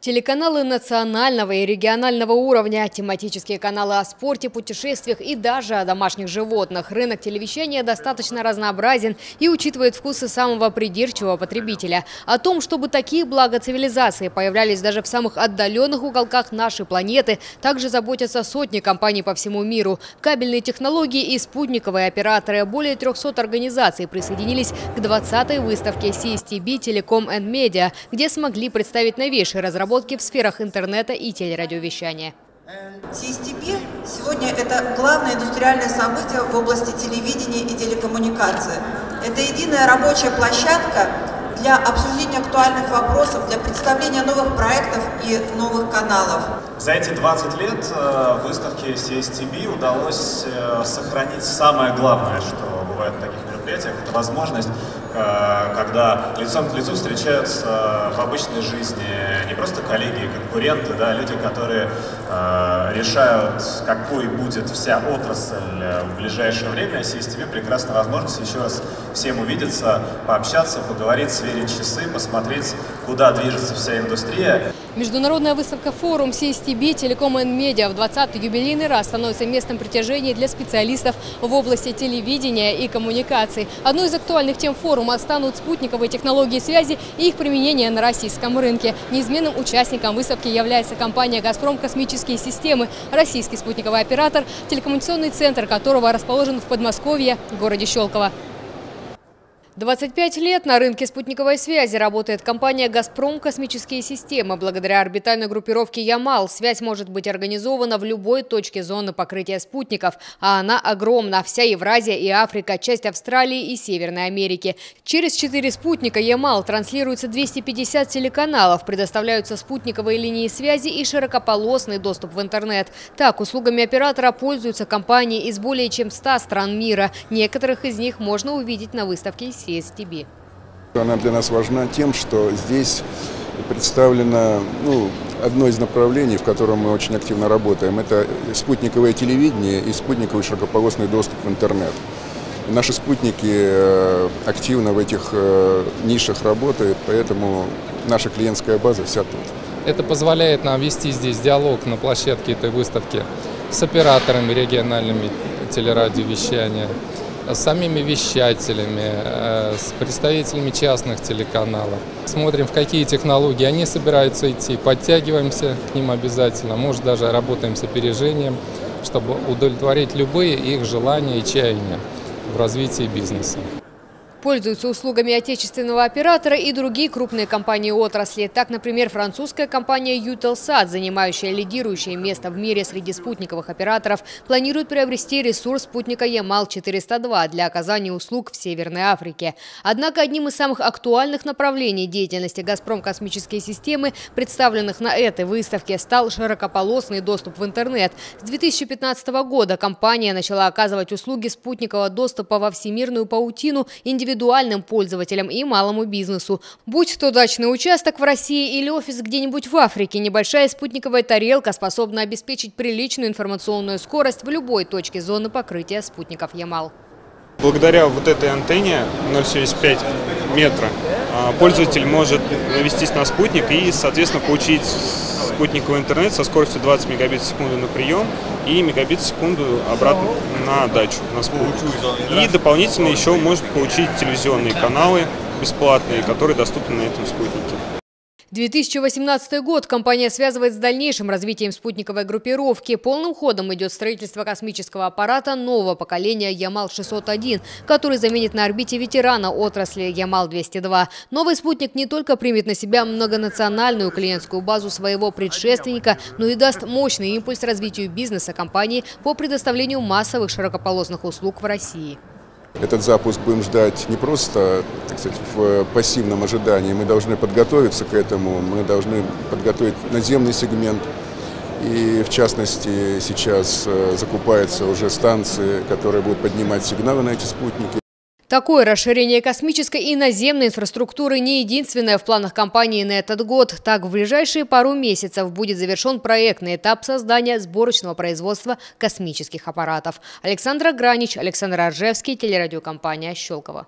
Телеканалы национального и регионального уровня, тематические каналы о спорте, путешествиях и даже о домашних животных. Рынок телевещания достаточно разнообразен и учитывает вкусы самого придирчивого потребителя. О том, чтобы такие блага цивилизации появлялись даже в самых отдаленных уголках нашей планеты, также заботятся сотни компаний по всему миру. Кабельные технологии и спутниковые операторы более 300 организаций присоединились к 20-й выставке CSTB Telecom and Media, где смогли представить новейшие разработки разработки в сферах интернета и телерадиовещания. CSTP сегодня это главное индустриальное событие в области телевидения и телекоммуникации. Это единая рабочая площадка для обсуждения актуальных вопросов, для представления новых проектов и новых каналов. За эти 20 лет э, выставке CSTB удалось э, сохранить самое главное, что бывает в таких мероприятиях, это возможность, когда лицом к лицу встречаются в обычной жизни не просто коллеги и конкуренты, да, а люди, которые э, решают, какой будет вся отрасль в ближайшее время, CSTV прекрасная возможность еще раз всем увидеться, пообщаться, поговорить, сверить часы, посмотреть, куда движется вся индустрия. Международная выставка «Форум CSTB Телеком и Медиа» в 20-й юбилейный раз становится местом притяжения для специалистов в области телевидения и коммуникаций. Одной из актуальных тем форума станут спутниковые технологии связи и их применение на российском рынке. Неизменным участником выставки является компания «Газпром Космические системы», российский спутниковый оператор, телекоммуникационный центр которого расположен в Подмосковье, городе Щелково. 25 лет на рынке спутниковой связи работает компания «Газпром Космические системы». Благодаря орбитальной группировке «Ямал» связь может быть организована в любой точке зоны покрытия спутников, а она огромна. Вся Евразия и Африка, часть Австралии и Северной Америки. Через четыре спутника «Ямал» транслируется 250 телеканалов, предоставляются спутниковые линии связи и широкополосный доступ в интернет. Так, услугами оператора пользуются компании из более чем 100 стран мира. Некоторых из них можно увидеть на выставке CSTB. Она для нас важна тем, что здесь представлено ну, одно из направлений, в котором мы очень активно работаем. Это спутниковое телевидение и спутниковый широкополосный доступ в интернет. Наши спутники э, активно в этих э, нишах работают, поэтому наша клиентская база вся тут. Это позволяет нам вести здесь диалог на площадке этой выставки с операторами региональными телерадиовещания, с самими вещателями, э, с представителями частных телеканалов. Смотрим, в какие технологии они собираются идти, подтягиваемся к ним обязательно, может даже работаем с опережением, чтобы удовлетворить любые их желания и чаяния в развитии бизнеса. Пользуются услугами отечественного оператора и другие крупные компании отрасли. Так, например, французская компания Utelsat, занимающая лидирующее место в мире среди спутниковых операторов, планирует приобрести ресурс спутника Ямал-402 для оказания услуг в Северной Африке. Однако одним из самых актуальных направлений деятельности «Газпром Космические системы», представленных на этой выставке, стал широкополосный доступ в интернет. С 2015 года компания начала оказывать услуги спутникового доступа во всемирную паутину индивидуальных индивидуальным пользователям и малому бизнесу. Будь то дачный участок в России или офис где-нибудь в Африке, небольшая спутниковая тарелка способна обеспечить приличную информационную скорость в любой точке зоны покрытия спутников Ямал. Благодаря вот этой антенне 0,75 метра а, пользователь может навестись на спутник и, соответственно, получить спутниковый интернет со скоростью 20 мегабит в секунду на прием и мегабит в секунду обратно на дачу, на спутник. И дополнительно еще может получить телевизионные каналы бесплатные, которые доступны на этом спутнике. 2018 год компания связывает с дальнейшим развитием спутниковой группировки. Полным ходом идет строительство космического аппарата нового поколения Ямал-601, который заменит на орбите ветерана отрасли Ямал-202. Новый спутник не только примет на себя многонациональную клиентскую базу своего предшественника, но и даст мощный импульс развитию бизнеса компании по предоставлению массовых широкополосных услуг в России. Этот запуск будем ждать не просто так сказать, в пассивном ожидании, мы должны подготовиться к этому, мы должны подготовить наземный сегмент. И в частности сейчас э, закупаются уже станции, которые будут поднимать сигналы на эти спутники. Такое расширение космической и наземной инфраструктуры не единственное в планах компании на этот год. Так, в ближайшие пару месяцев будет завершен проектный этап создания сборочного производства космических аппаратов. Александра Гранич, Александр Аржевский, телерадиокомпания «Щелково».